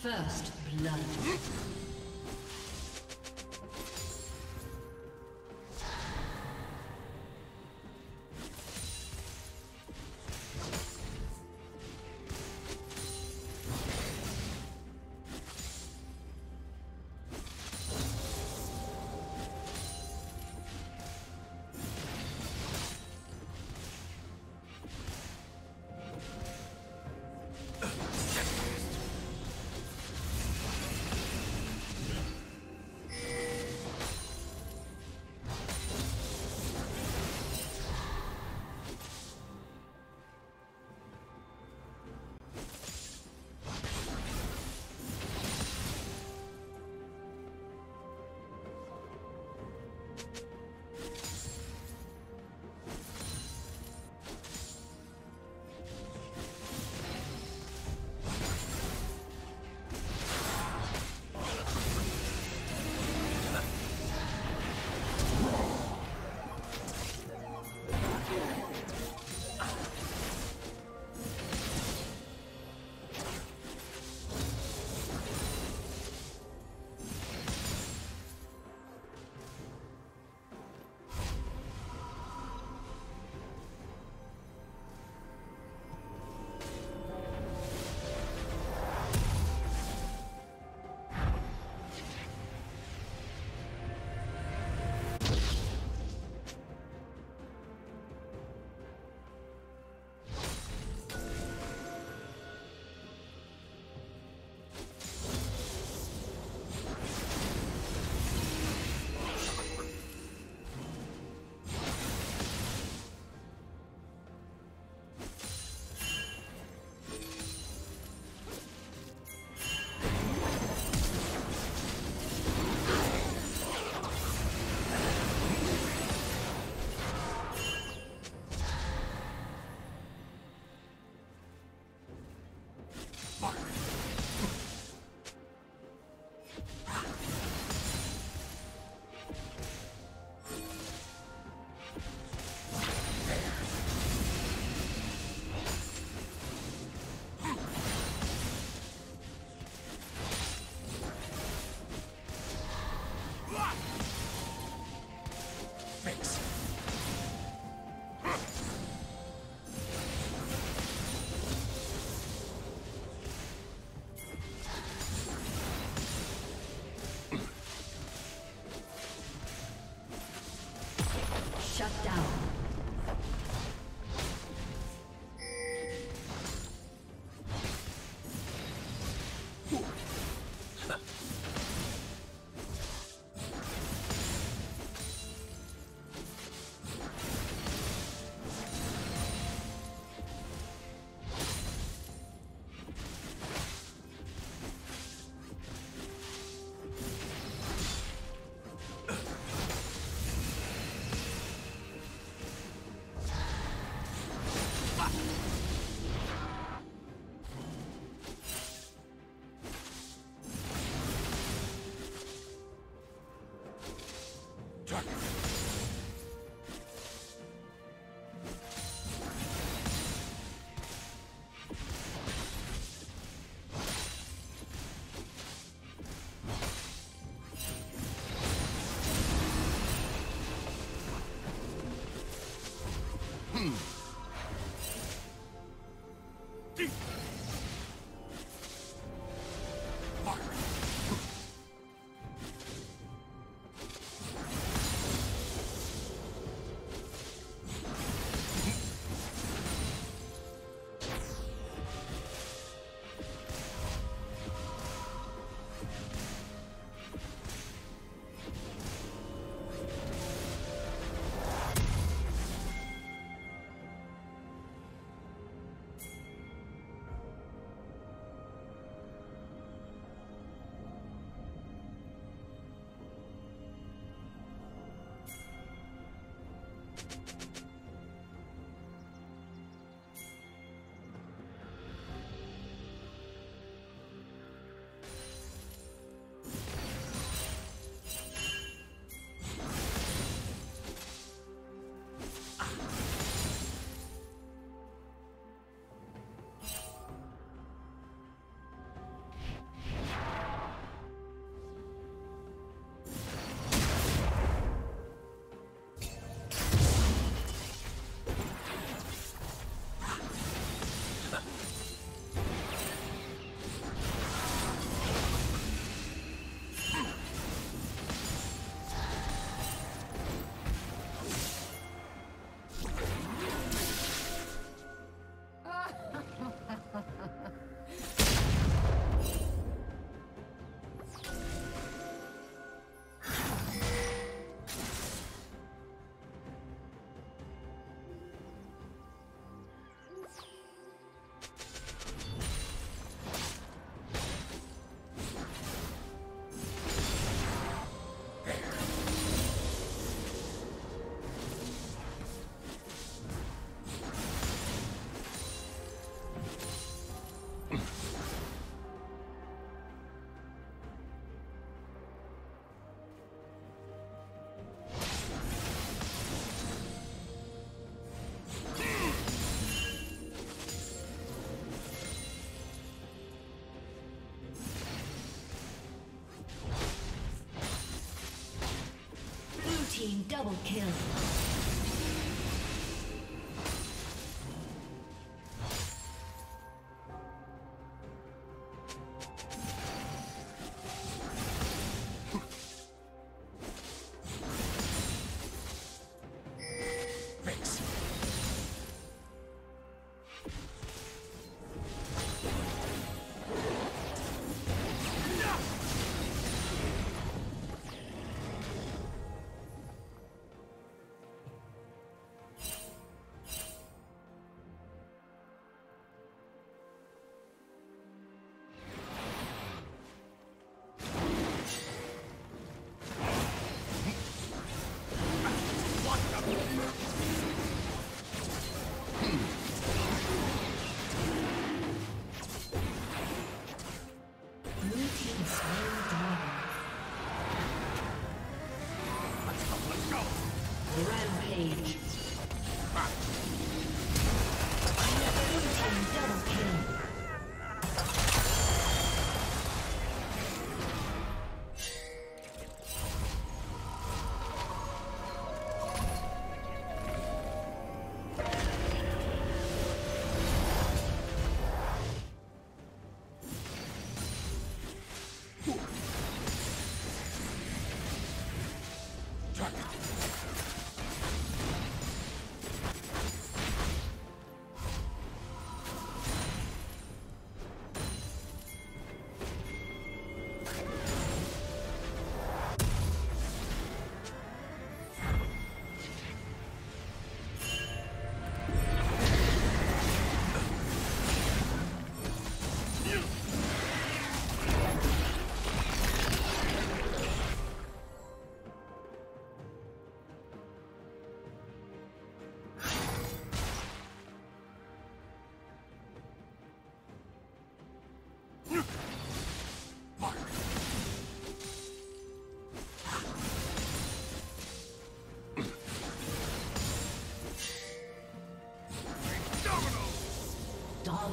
First blood. Double kill.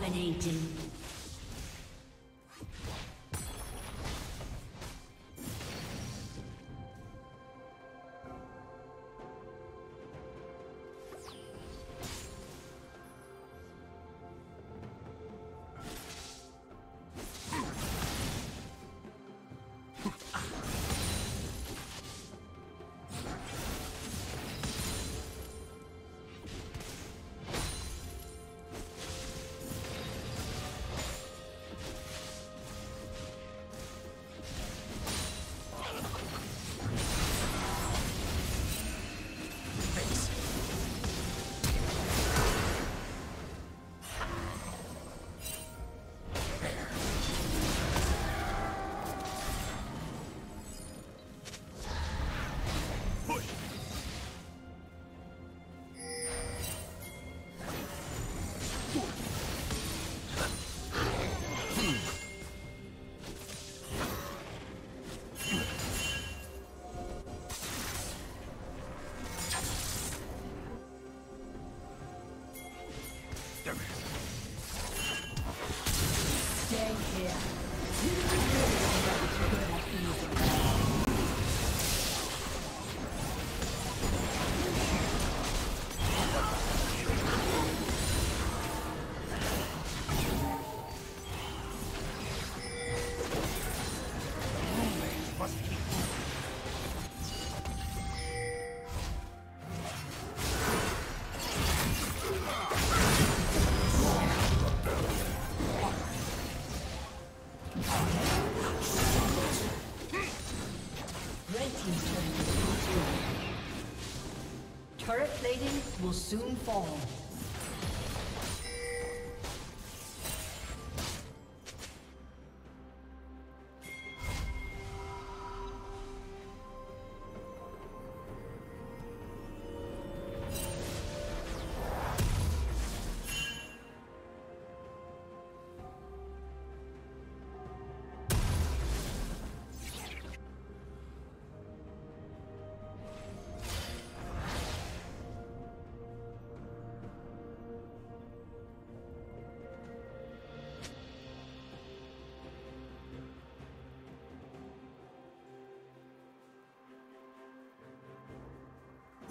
Dominating. Soon fall.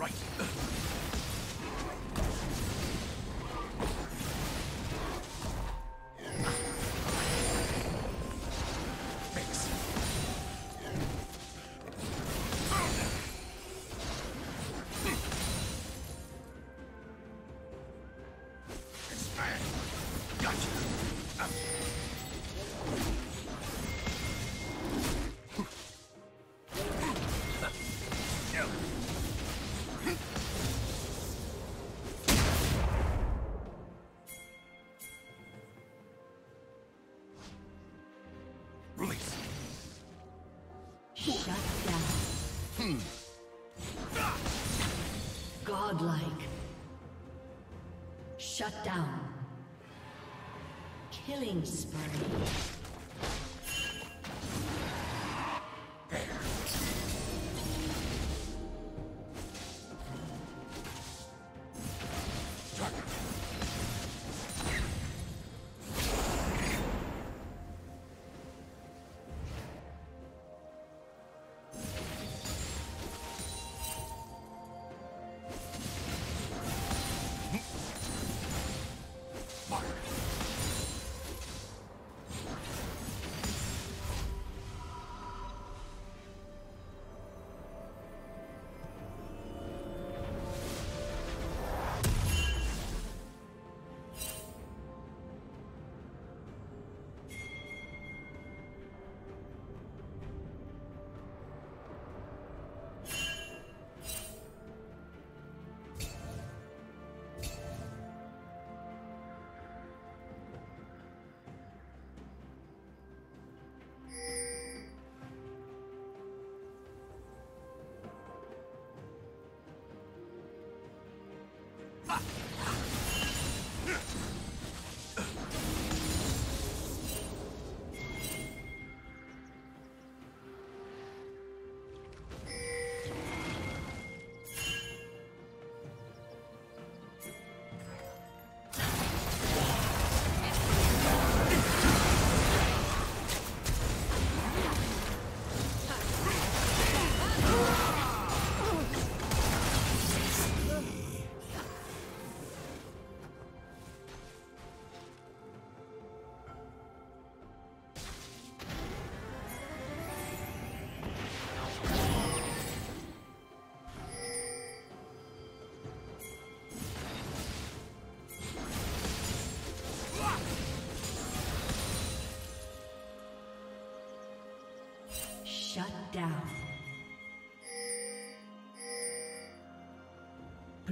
Godlike. Killing spree.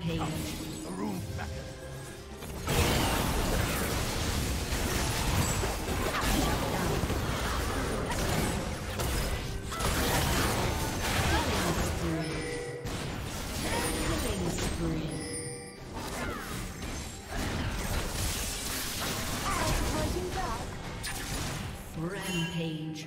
Rampage. Rampage.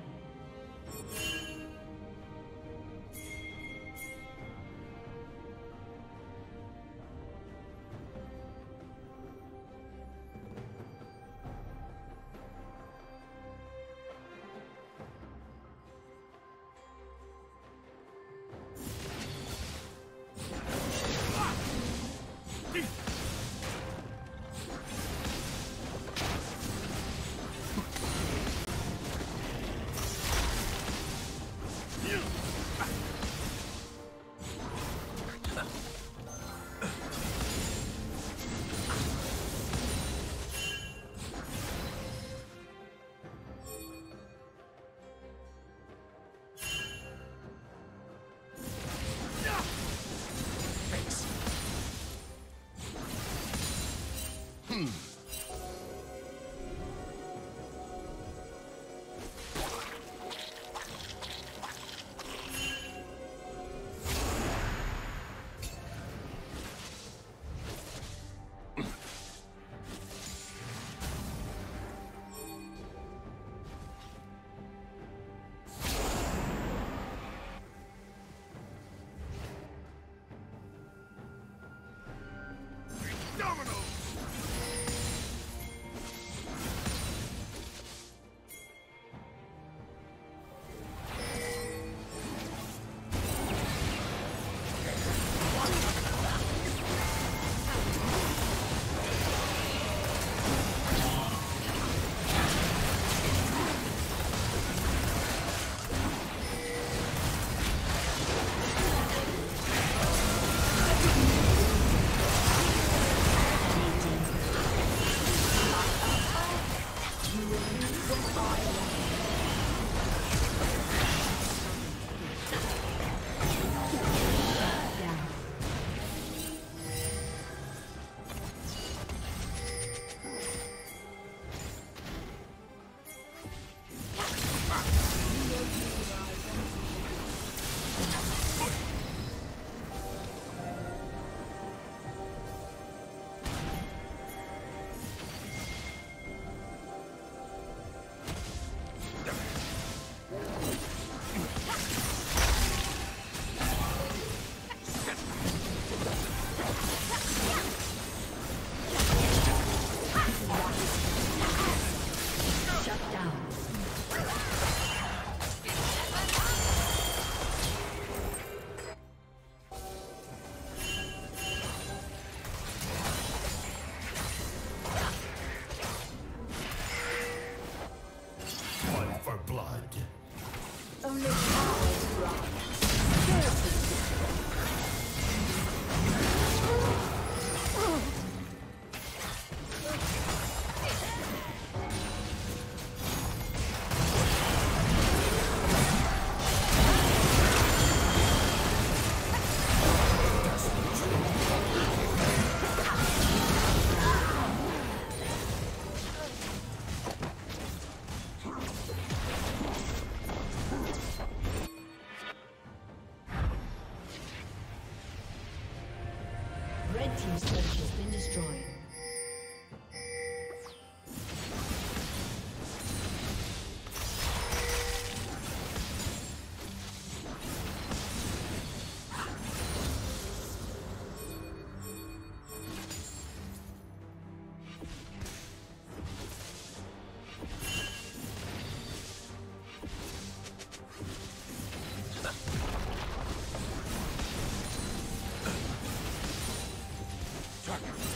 Red